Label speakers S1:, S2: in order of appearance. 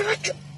S1: George.